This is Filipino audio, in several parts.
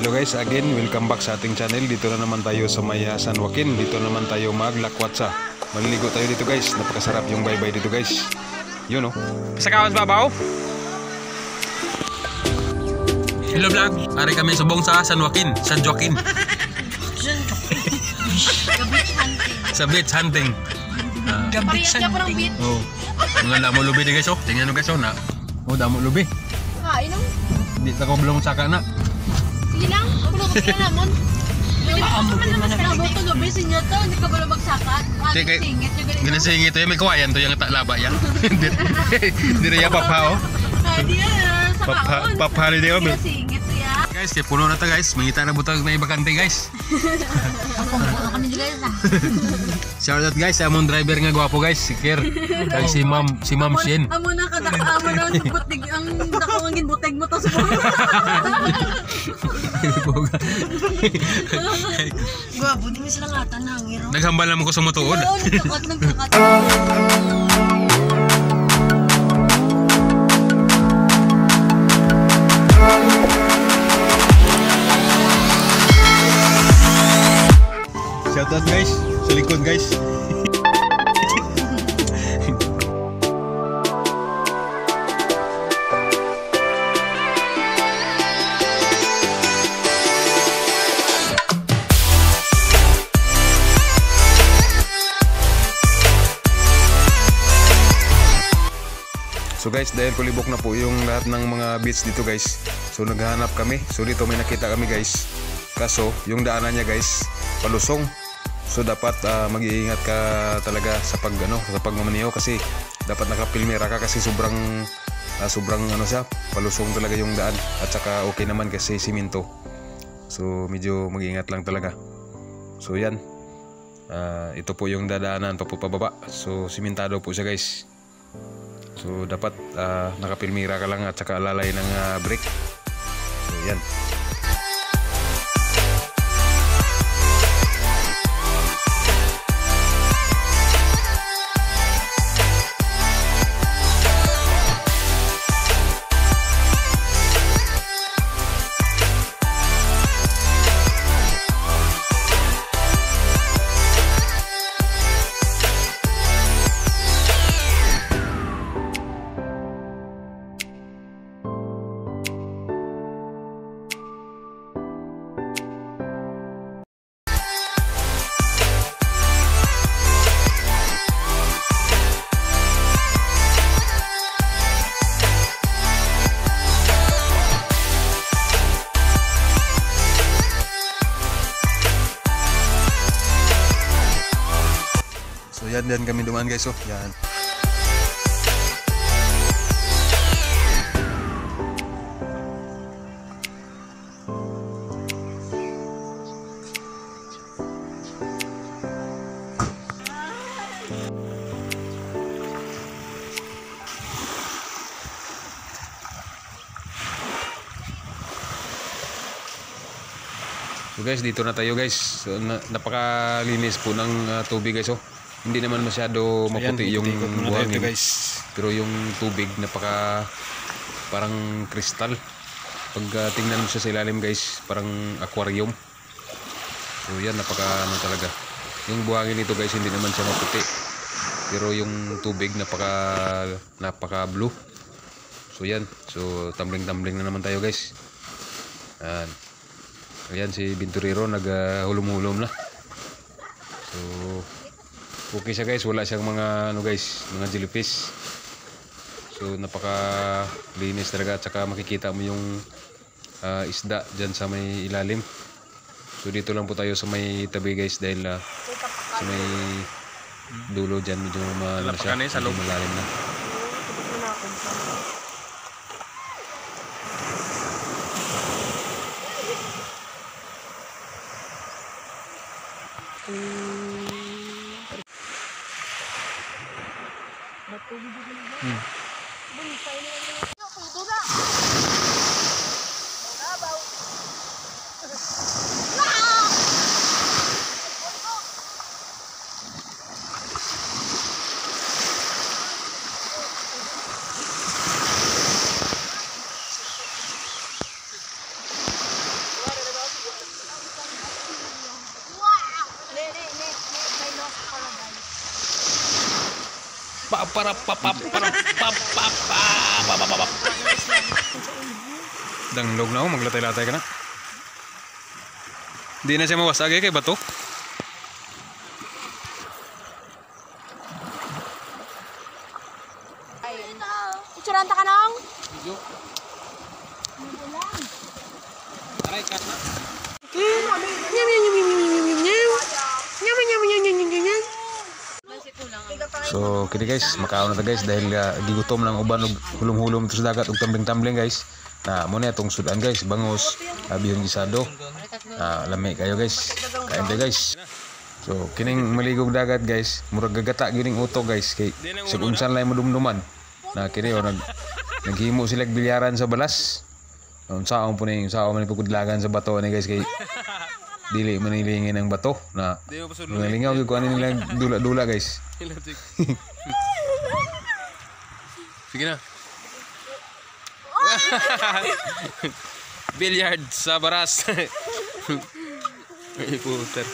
Hello guys, again, welcome back sa ating channel. Dito na naman tayo sa may uh, San Joaquin. Dito naman tayo maglakwatsa. Maliligo tayo dito guys. Napakasarap yung bye-bye dito guys. Yun oh. Sa kawas babaw. Hello vlog. Ari kami subong sa San Joaquin. San Joaquin. sa beach hunting. Ah, Parehas ka parang bit. oh. Mga damo lubi di guys oh. Tingnan nyo guys oh na. Oh, damo lubi. Kain ang. Di ta ko belum saka na. Sige lang. Kulog ka namon. Pwede ba ka man naman sa labo to gabi sinya to. Hindi ka ba magsakat? Di, kay- singit to may kawayan to yung tak laba yan. Hindi rin yan papao. Ay, di yan. Sa kaon. papali di Hindi kami. Na to ya. Guys, kaya puno na to guys. Mangita na butag na ibakante guys. Ako, ako kami nila na. Shout out guys, among driver nga gwapo guys. Si Kier. Kag si Ma'am, si Ma'am Shin. Amo na kadaka amo na ang butig ang dako ang ginbuteg mo to sa Gwapo, di mo sila ngata na ngiro. Naghambal naman ko sa motuod. Oo, nagkakat, nagkakat. Shout out guys. Sa likod guys. So guys, dahil kulibok na po yung lahat ng mga beach dito guys. So naghahanap kami. So dito may nakita kami guys. Kaso, yung daanan niya guys, palusong. So dapat ah, mag-iingat ka talaga sa pag ano, sa pagmamaniho kasi dapat nakapilmera ka kasi sobrang ah, sobrang ano siya, palusong talaga yung daan at saka okay naman kasi simento. So medyo mag-iingat lang talaga. So yan. Ah, ito po yung dadaanan pa po pababa. So simentado po siya guys. So dapat ah, nakapilmira ka lang at saka alalay ng ah, brake. So yan. So yan din kami dumaan guys oh. Yan. So guys, dito na tayo guys. So, na, napakalinis po ng ah, tubig guys oh. Hindi naman masyado maputi yung buhangin. guys. Pero yung tubig napaka parang kristal. Pag ah, tingnan mo siya sa ilalim guys, parang aquarium. So yan napaka ano talaga. Yung buhangin nito guys hindi naman siya maputi. Pero yung tubig napaka napaka blue. So yan. So tumbling-tumbling na naman tayo guys. Yan. Ayan si Binturero naghulom-hulom na. So okay siya guys. Wala siyang mga ano guys mga jellyfish. So napaka linis talaga. At saka makikita mo yung uh, isda dyan sa may ilalim. So dito lang po tayo sa may tabi guys dahil uh, sa may dulo dyan. Medyo malala ano siya medyo malalim na. Thank you. ಹ್ಞೂ pa para pa pa para pa pa pa pa pa pa Danglog na ako, maglatay-latay ka na. Di na siya mawasag eh, kay bato. Itsuranta ka nang? Aray, cut na. So, kini guys, makaon na ta guys dahil uh, gigutom lang uban og hulom-hulom sa dagat ug tambling-tambling guys. Na mo na itong sudan guys, bangus, abiyong gisado. Ah, lami kayo guys. Kain tayo guys. So, kining maligog dagat guys, murag gagata gining uto guys kay sa unsan lay madumduman. Na kini o nag naghimo sila bilyaran sa balas. Ang saong po ni saong man pagkudlagan sa bato ni guys kay dili man nilingin ang bato na Ngalingaw yung kuhanin nila dula-dula guys. Sige na. Billiard sa baras. Ay puter.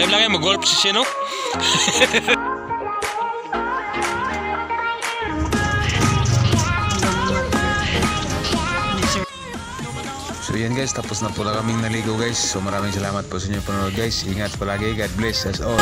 Live lang yan, mag-golf si Sino. So yan guys, tapos na po na kaming naligo guys. So maraming salamat po sa inyo panonood guys. Ingat palagi. God bless us all.